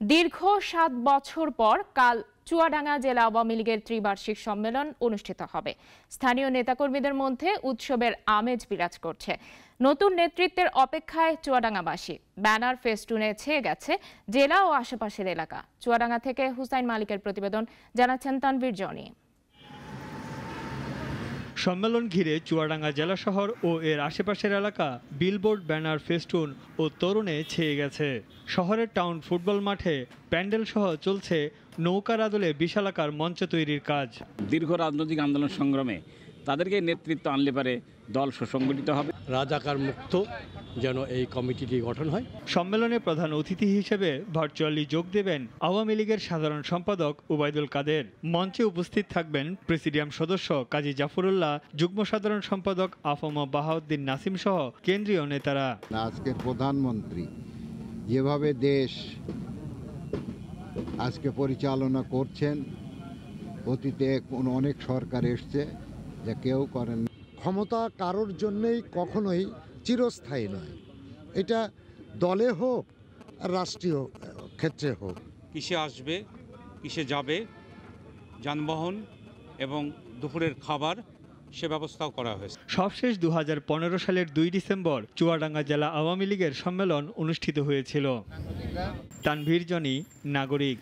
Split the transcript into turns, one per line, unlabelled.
দীর্ঘ সাত বছর পর কাল চুয়াডাঙ্গা জেলা আওয়ামী লীগের ত্রিবার্ষিক সম্মেলন অনুষ্ঠিত হবে। স্থানীয় নেতাকর্মীদের মধ্যে উৎসবের আমেজ বিরাজ করছে। নতুন নেতৃত্বের অপেক্ষায় চুয়াডাঙ্গাবাসী। ব্যানার ফেস্টুনে ছেয়ে গেছে জেলা ও আশেপাশের এলাকা। চুয়াডাঙ্গা থেকে হুসাইন মালিকের প্রতিবেদন, জানাচ্ছেন তানভীর জনি।
সম্মেলন ঘিরে চুয়াডাঙ্গা জেলা শহর ও এর আশেপাশের এলাকা বিলবোর্ড, ব্যানার, ফেস্টুন ও তরুণে ছেয়ে গেছে। শহরের টাউন ফুটবল মাঠে প্যান্ডেল সহ চলছে নৌকার আদলে বিশালাকার মঞ্চ তৈরির কাজ।
দীর্ঘ রাজনৈতিক আন্দোলন সংগ্রামে তাদেরকে নেতৃত্ব আনলে পারে দল সুসংগঠিত হবে।
রাজাকার মুক্ত যেন এই কমিটিটি গঠন হয়।
সম্মেলনে প্রধান অতিথি হিসেবে ভার্চুয়ালি যোগ দেবেন আওয়ামী লীগের সাধারণ সম্পাদক উবাইদুল কাদের। মঞ্চে উপস্থিত থাকবেন প্রেসিডিয়াম সদস্য কাজী জাফরুল্লাহ যুগ্ম সাধারণ সম্পাদক আফম বাহাউদ্দিন নাসিম সহ কেন্দ্রীয় নেতারা।
আজকে প্রধানমন্ত্রী যেভাবে দেশ আজকে পরিচালনা করছেন অতীতে অনেক সরকার এসছে যা কেউ করেন
ক্ষমতা কারোর জন্যেই কখনোই চিরস্থায়ী নয়। এটা দলে হোক আর রাষ্ট্রীয় ক্ষেত্রে হোক।
কিসে আসবে কিসে যাবে যানবাহন এবং দুপুরের খাবার সে ব্যবস্থাও করা হয়েছে।
সবশেষ দু হাজার পনেরো সালের দুই ডিসেম্বর চুয়াডাঙ্গা জেলা আওয়ামী লীগের সম্মেলন অনুষ্ঠিত হয়েছিল। তানভীর জনি নাগরিক।